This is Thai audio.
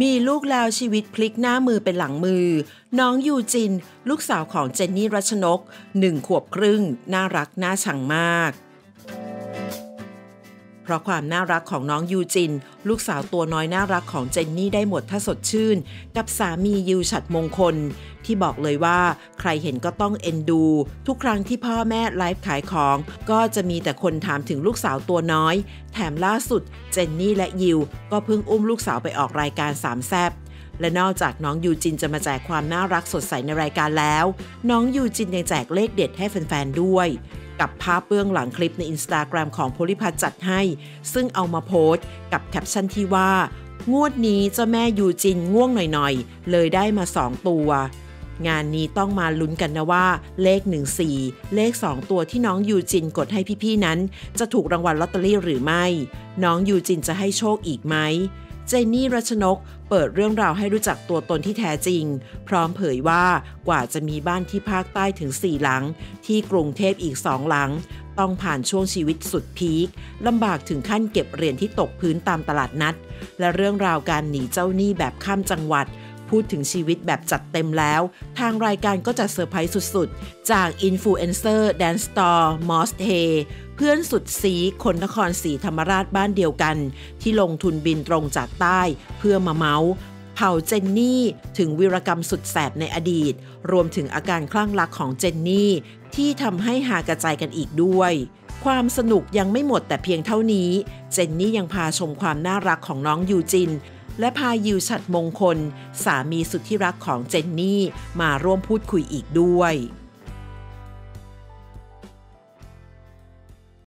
มีลูกแล้วชีวิตพลิกหน้ามือเป็นหลังมือ น้องยูจิน ลูกสาวของเจนนี่รัชนกหนึ่งขวบครึ่ง น่ารักน่าชังมาก ราะความน่ารักของน้องยูจิน ลูกสาวตัวน้อยน่ารักของเจนนี่ได้หมดถ้าสดชื่น กับสามียูฉัดมงคล ที่บอกเลยว่าใครเห็นก็ต้องเอ็นดู ทุกครั้งที่พ่อแม่ไลฟ์ขายของ ก็จะมีแต่คนถามถึงลูกสาวตัวน้อย แถมล่าสุดเจนนี่และยิวก็เพิ่งอุ้มลูกสาวไปออกรายการสามแซบและนอกจากน้องยูจินจะมาแจกความน่ารักสดใสในรายการแล้ว น้องยูจินยังแจกเลขเด็ดให้แฟนๆด้วย กับภาพเบื้องหลังคลิปในอินสตาแกรมของโพลิพัทจัดให้ ซึ่งเอามาโพสต์กับแคปชั่นที่ว่า งวดนี้เจ้าแม่ยูจินง่วงหน่อยๆ เลยได้มา 2 ตัว งานนี้ต้องมาลุ้นกันนะว่า เลข 14 เลข 2 ตัวที่น้องยูจินกดให้พี่ๆนั้น จะถูกรางวัลลอตเตอรี่หรือไม่ น้องยูจินจะให้โชคอีกไหม เจนนี่รัชนกเปิดเรื่องราวให้รู้จักตัวตนที่แท้จริง พร้อมเผยว่ากว่าจะมีบ้านที่ภาคใต้ถึง 4 หลัง ที่กรุงเทพอีกสองหลัง ต้องผ่านช่วงชีวิตสุดพีคลำบากถึงขั้นเก็บเหรียญที่ตกพื้นตามตลาดนัด และเรื่องราวการหนีเจ้าหนี้แบบข้ามจังหวัด พูดถึงชีวิตแบบจัดเต็มแล้ว ทางรายการก็จะเซอร์ไพรส์สุดๆ จากอินฟลูเอนเซอร์แดนสะตอมอสเทเพื่อนสุดซี้คนนครศรีธรรมราชบ้านเดียวกัน ที่ลงทุนบินตรงจากใต้เพื่อมาเม้าท์เผาเจนนี่ถึงวีรกรรมสุดแสบในอดีต รวมถึงอาการคลั่งรักของเจนนี่ ที่ทำให้ฮากระจายกันอีกด้วยความสนุกยังไม่หมดแต่เพียงเท่านี้ เจนนี่ยังพาชมความน่ารักของน้องยูจิน และพายิวชัดมงคล สามีสุดที่รักของเจนนี่มาร่วมพูดคุยอีกด้วย